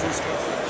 Francisco.